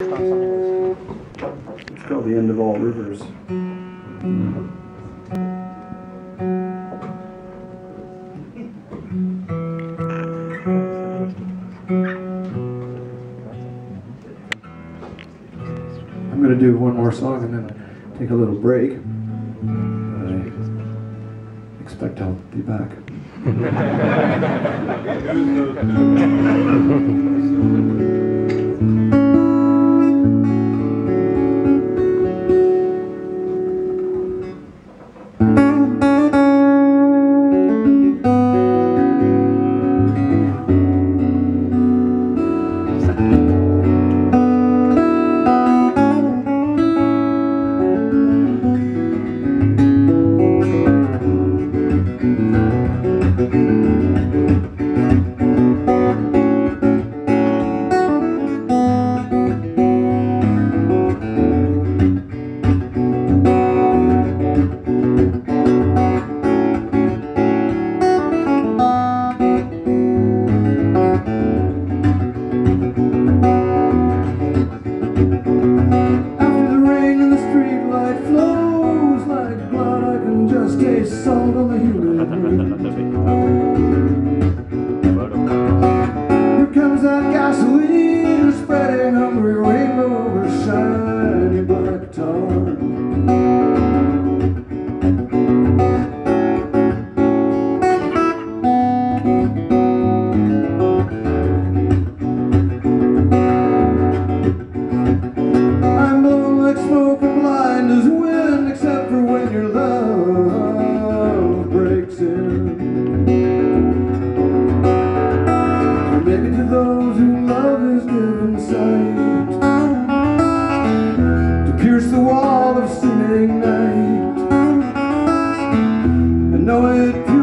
It's called the end of all rivers. I'm going to do one more song and then take a little break. I expect I'll be back. Here comes that gasoline, spreading hungry rainbow, black smoke and blood. know it.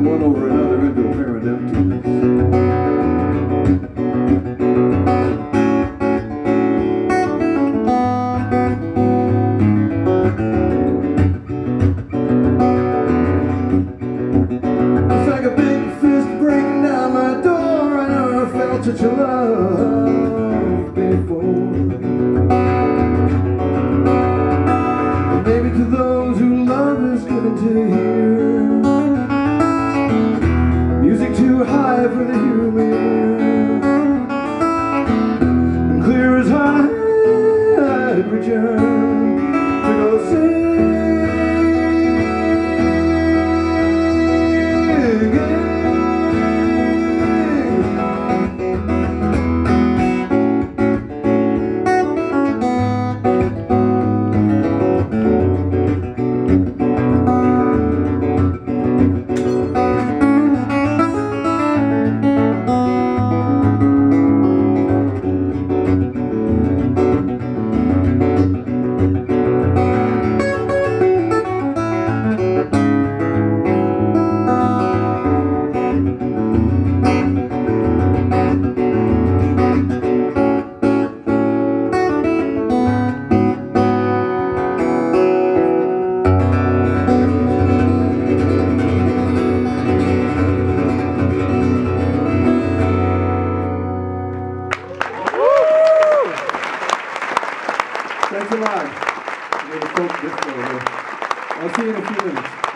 one over fire Así es, así es.